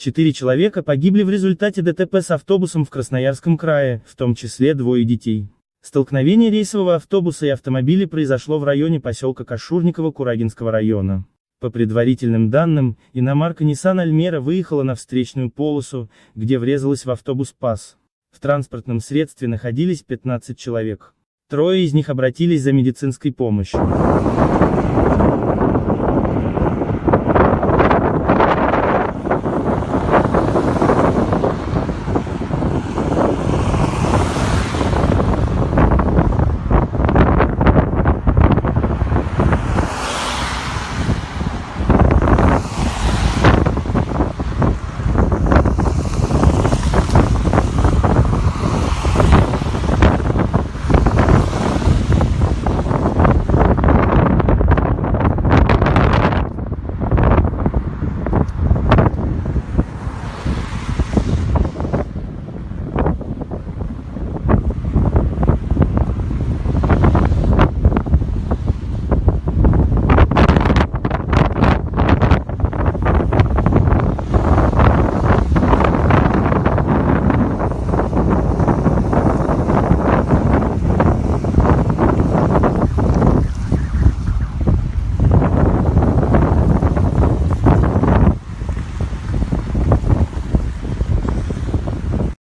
Четыре человека погибли в результате ДТП с автобусом в Красноярском крае, в том числе двое детей. Столкновение рейсового автобуса и автомобиля произошло в районе поселка Кашурниково Курагинского района. По предварительным данным, иномарка Nissan Альмера выехала на встречную полосу, где врезалась в автобус ПАС. В транспортном средстве находились 15 человек. Трое из них обратились за медицинской помощью.